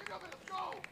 Let's go.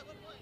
boy, one boy.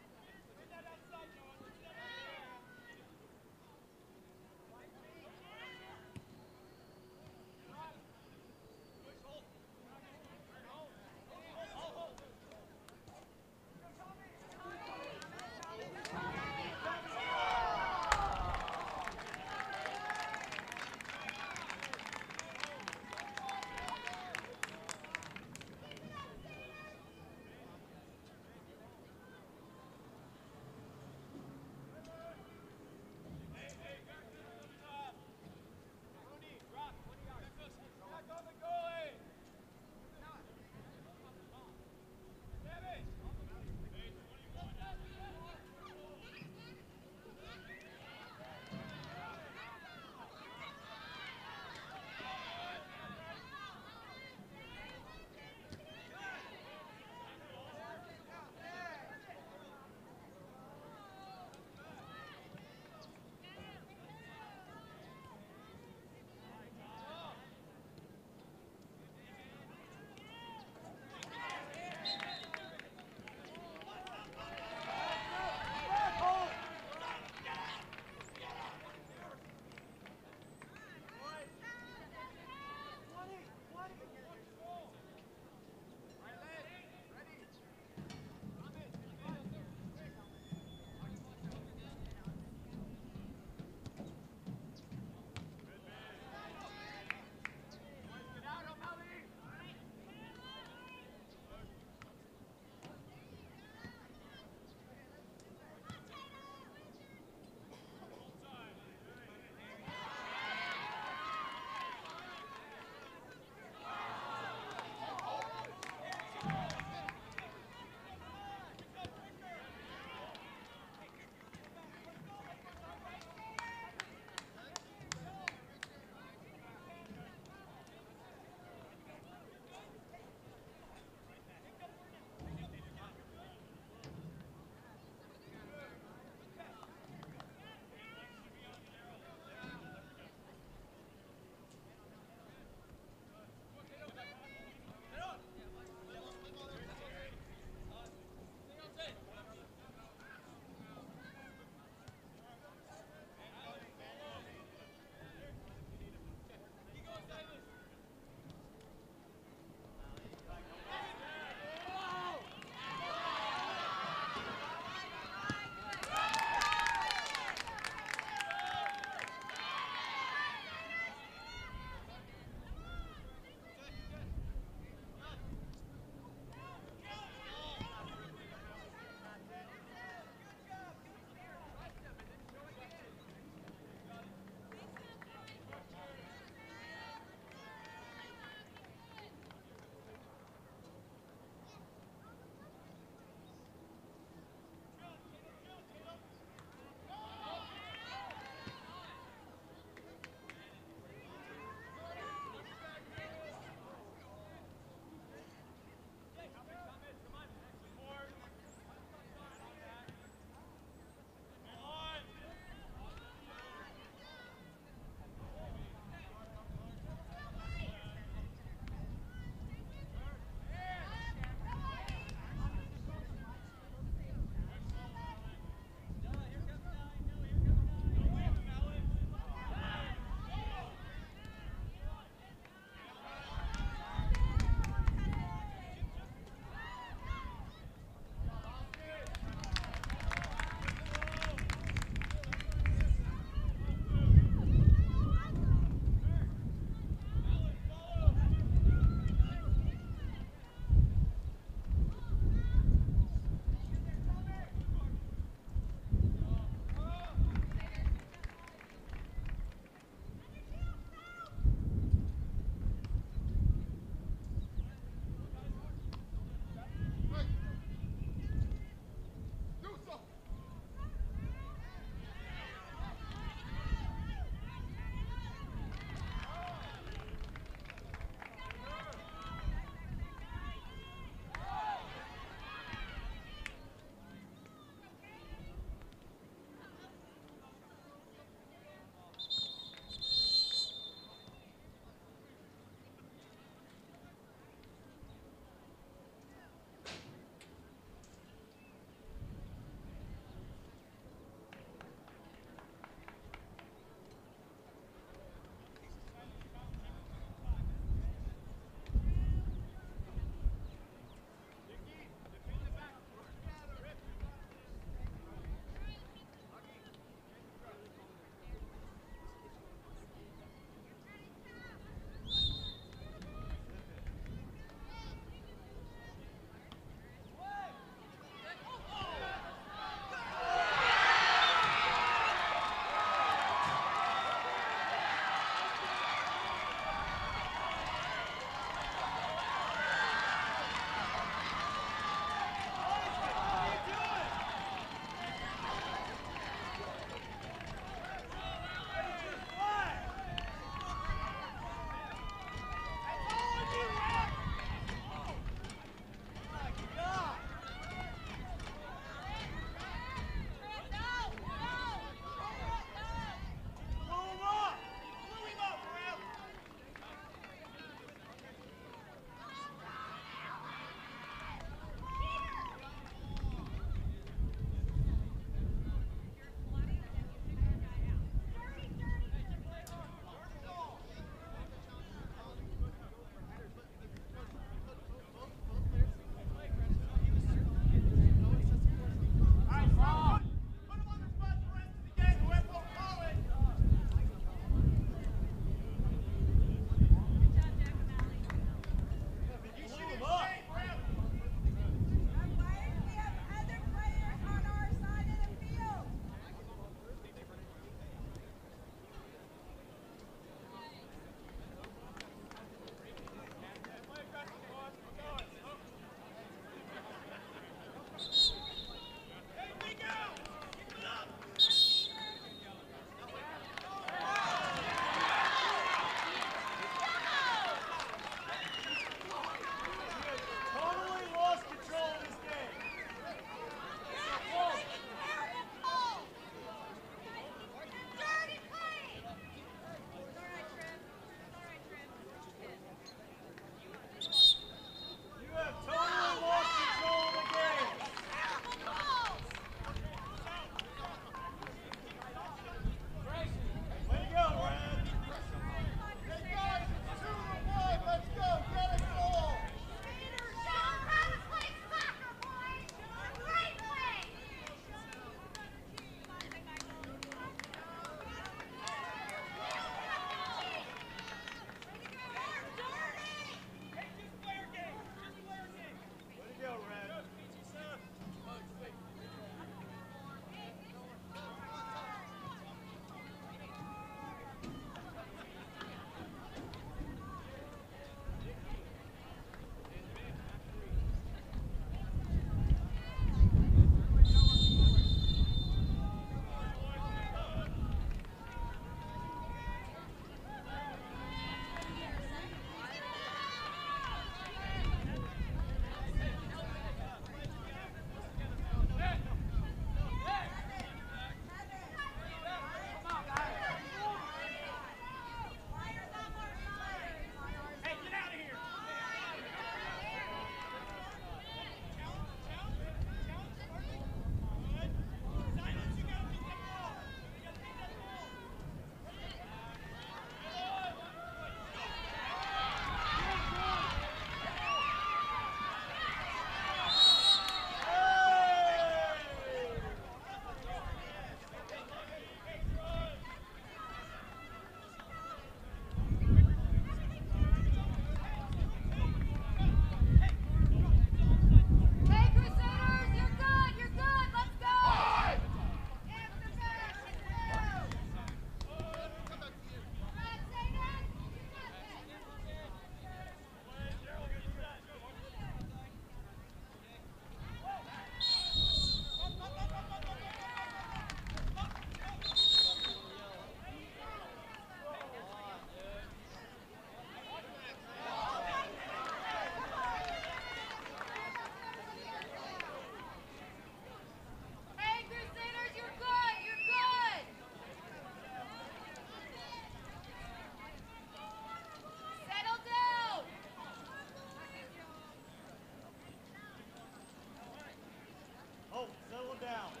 down.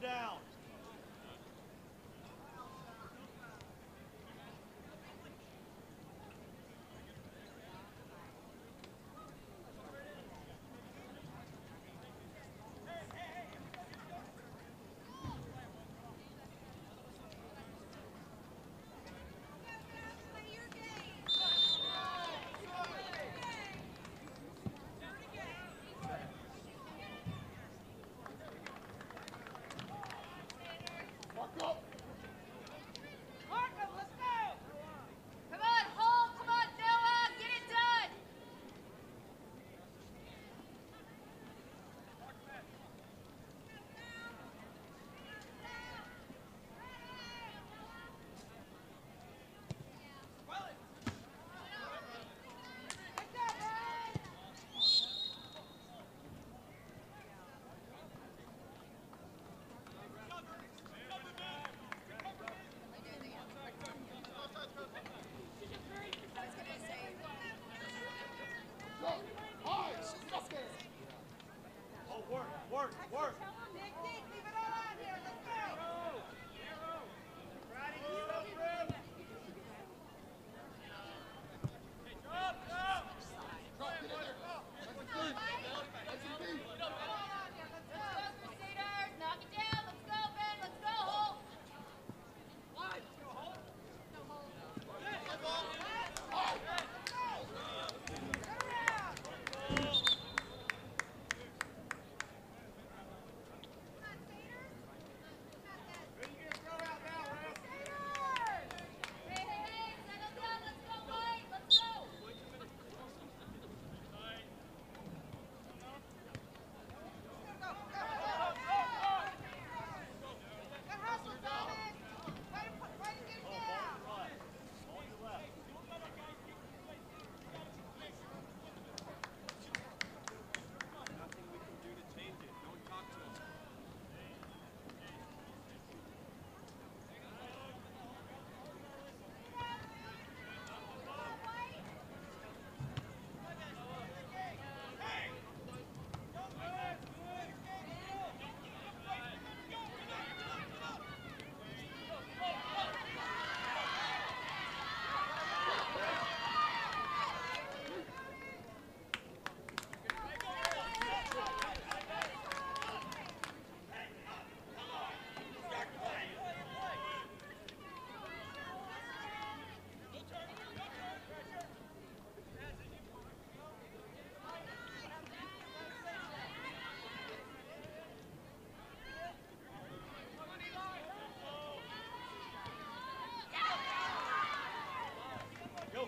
Down.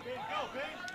Ben, go, Ben.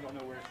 I don't know where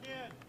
Go.